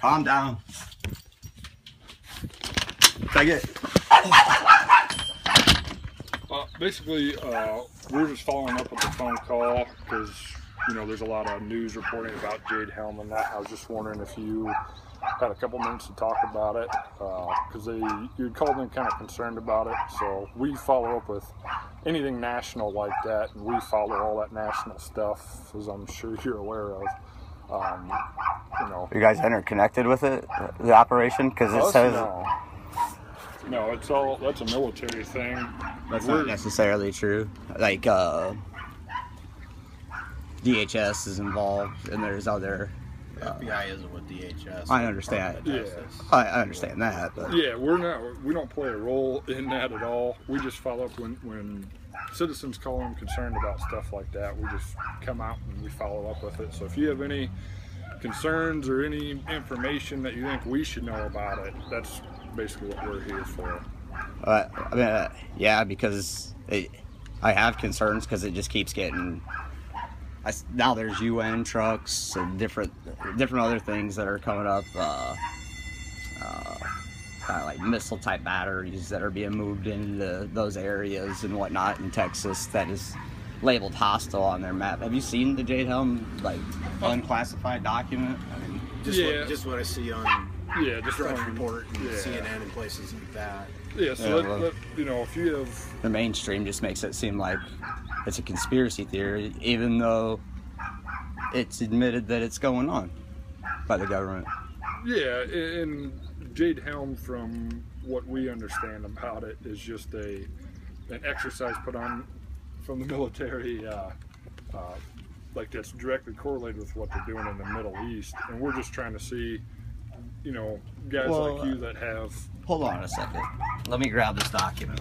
Calm down. Take it. Uh, basically, uh, we're just following up with the phone call because you know there's a lot of news reporting about Jade Helm and that. I was just wondering if you had a couple minutes to talk about it because they you called in kind of concerned about it. So we follow up with anything national like that, and we follow all that national stuff, as I'm sure you're aware of. Um, you know, Are you guys interconnected with it, the operation? Because it says no. No, it's all that's a military thing. that's We're- not necessarily true. Like uh, DHS is involved, and there's other. FBI isn't with DHS. I understand. Yeah. I, I understand that, but Yeah, we're not. We don't play a role in that at all. We just follow up when when citizens call in concerned about stuff like that. We just come out and we follow up with it. So if you have any concerns or any information that you think we should know about it, that's basically what we're here for. uh, I mean, uh, yeah, because it, I have concerns because it just keeps getting. I s now there's UN trucks and different different other things that are coming up. Uh, uh, kind of like missile type batteries that are being moved into those areas and whatnot in Texas that is labeled hostile on their map. Have you seen the Jade Helm like unclassified document? I mean, Just, Yeah. what, just what I see on Yeah, just Drudge from- Report and yeah. CNN and places like that. Yeah, so Yeah, let, well- let- you know if you have the mainstream just makes it seem like it's a conspiracy theory, even though it's admitted that it's going on by the government. Yeah, and Jade Helm, from what we understand about it, is just a an exercise put on from the military, uh, uh, like that's directly correlated with what they're doing in the Middle East, and we're just trying to see, you know, guys Well, like you that have. Hold on a second. Let me grab this document.